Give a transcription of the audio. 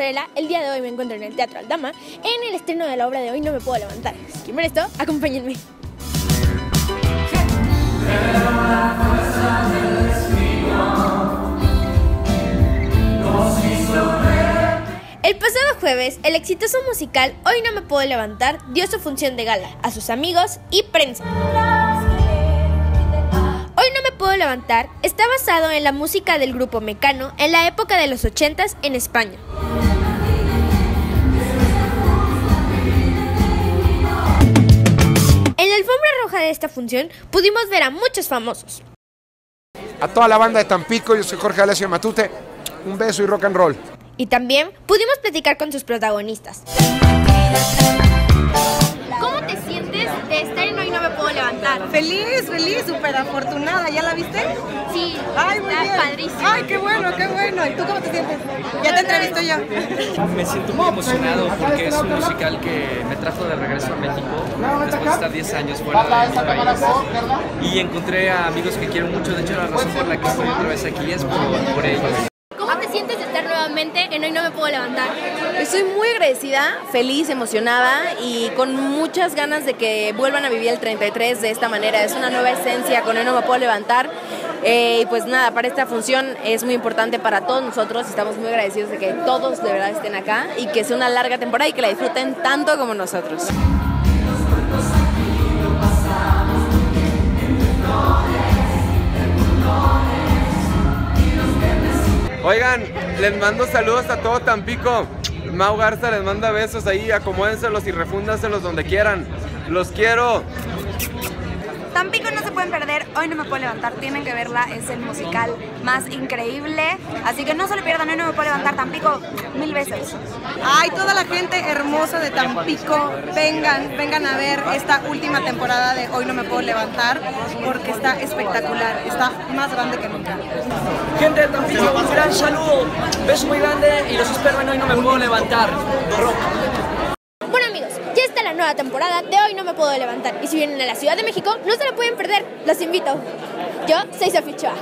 el día de hoy me encuentro en el Teatro Aldama en el estreno de la obra de Hoy no me puedo levantar. Si quieren esto, acompáñenme. El pasado jueves, el exitoso musical Hoy no me puedo levantar dio su función de gala a sus amigos y prensa. Puedo levantar está basado en la música del grupo Mecano en la época de los 80s en España. En la alfombra roja de esta función pudimos ver a muchos famosos. A toda la banda de Tampico, yo soy Jorge Alessio Matute. Un beso y rock and roll. Y también pudimos platicar con sus protagonistas. ¿Cómo te sientes de estar en Hoy No Me Puedo Levantar? Feliz, feliz, súper afortunada. ¿Ya la viste? Sí, Ay, muy está bien. padrísimo. Ay, qué bueno, qué bueno. ¿Y tú cómo te sientes? Ya te entrevisto yo. Me siento muy emocionado porque es un musical que me trajo de regreso a México después de estar 10 años fuera de mi país. Y encontré a amigos que quiero mucho. De hecho, la razón por la que estoy otra vez aquí es por, por ellos. ¿Cómo te sientes estar nuevamente en Hoy No Me Puedo Levantar? Estoy muy agradecida, feliz, emocionada y con muchas ganas de que vuelvan a vivir el 33 de esta manera. Es una nueva esencia, con él no me puedo levantar. Eh, y pues nada, para esta función es muy importante para todos nosotros. Estamos muy agradecidos de que todos de verdad estén acá y que sea una larga temporada y que la disfruten tanto como nosotros. Oigan, les mando saludos a todo Tampico. Mau Garza les manda besos ahí, acomódenselos y refúndanselos donde quieran. Los quiero. Tampico no se pueden perder, hoy no me puedo levantar, tienen que verla, es el musical más increíble, así que no se lo pierdan, hoy no me puedo levantar, Tampico mil veces. Ay, toda la gente hermosa de Tampico, vengan, vengan a ver esta última temporada de Hoy no me puedo levantar porque está espectacular, está más grande que nunca. Gente de Tampico, un gran saludo. Beso muy grande y los espero en Hoy No Me Puedo Levantar. Rock. Bueno amigos, ya está la nueva temporada de Hoy No Me Puedo Levantar. Y si vienen a la Ciudad de México, no se la pueden perder. Los invito. Yo soy Sofía.